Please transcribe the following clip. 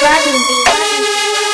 Robin B.